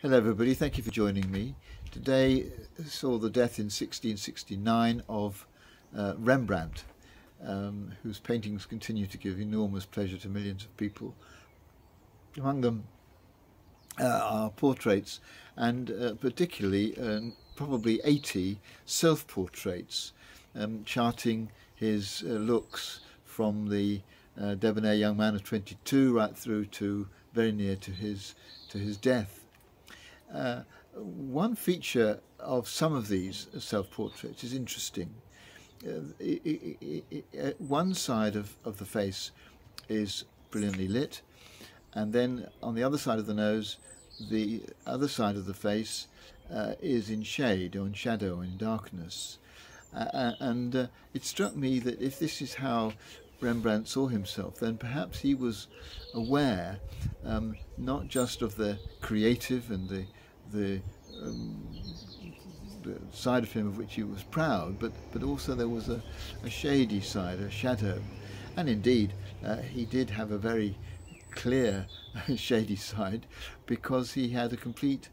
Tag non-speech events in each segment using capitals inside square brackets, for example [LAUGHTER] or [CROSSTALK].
Hello everybody, thank you for joining me. Today saw the death in 1669 of uh, Rembrandt, um, whose paintings continue to give enormous pleasure to millions of people. Among them uh, are portraits and uh, particularly uh, probably 80 self-portraits um, charting his uh, looks from the uh, debonair young man of 22 right through to very near to his to his death. Uh, one feature of some of these self-portraits is interesting. Uh, it, it, it, one side of, of the face is brilliantly lit, and then on the other side of the nose, the other side of the face uh, is in shade or in shadow or in darkness. Uh, and uh, it struck me that if this is how Rembrandt saw himself, then perhaps he was aware um, not just of the creative and the the, um, the, side of him of which he was proud, but but also there was a, a shady side, a shadow, and indeed uh, he did have a very clear [LAUGHS] shady side because he had a complete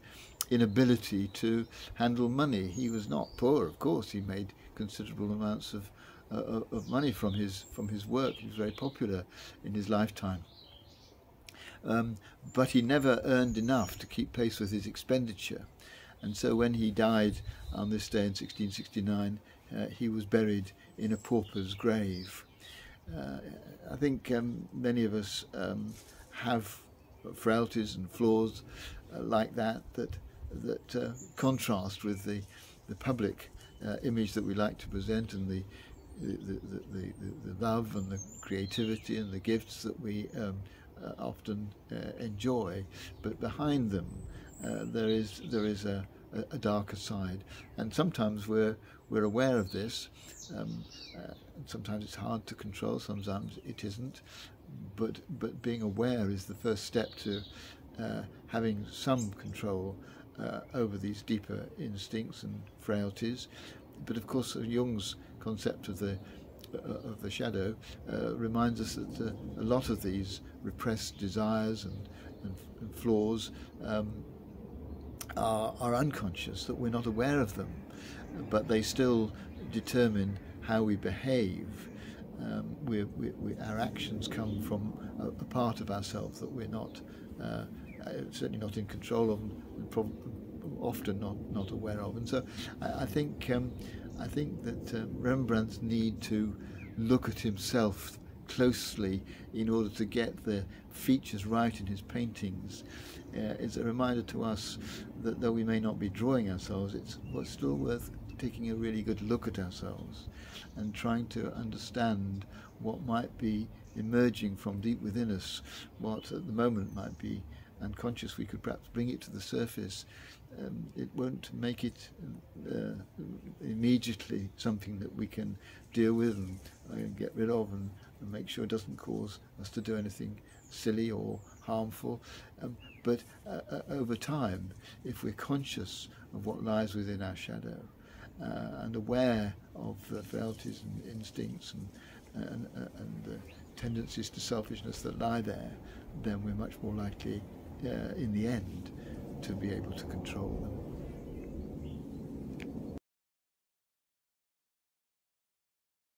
inability to handle money. He was not poor, of course. He made considerable amounts of uh, of money from his from his work. He was very popular in his lifetime. Um, but he never earned enough to keep pace with his expenditure. And so when he died on this day in 1669, uh, he was buried in a pauper's grave. Uh, I think um, many of us um, have frailties and flaws uh, like that that that uh, contrast with the the public uh, image that we like to present and the the, the, the, the, love and the creativity and the gifts that we um, often uh, enjoy, but behind them uh, there is there is a, a, darker side, and sometimes we're we're aware of this. Um, sometimes it's hard to control, sometimes it isn't, but but being aware is the first step to uh, having some control uh, over these deeper instincts and frailties. But of course, Jung's concept of the uh, of the shadow uh, reminds us that uh, a lot of these repressed desires and, and, and flaws um, are, are unconscious, that we're not aware of them, but they still determine how we behave. Um, we, we, we, our actions come from a, a, part of ourselves that we're not, uh, uh certainly not in control of, and often not, not aware of. And so I, I think um, I think that uh, Rembrandt's need to look at himself closely in order to get the features right in his paintings uh, is a reminder to us that though we may not be drawing ourselves, it's still worth taking a really good look at ourselves and trying to understand what might be emerging from deep within us, what at the moment might be unconscious, we could perhaps bring it to the surface. Um, it won't make it uh, immediately something that we can deal with and, uh, get rid of and, and, make sure it doesn't cause us to do anything silly or harmful. Um, but uh, uh over time, if we're conscious of what lies within our shadow uh, and aware of the frailties and instincts and, and, uh, and the tendencies to selfishness that lie there, then we're much more likely uh, in the end to be able to control them.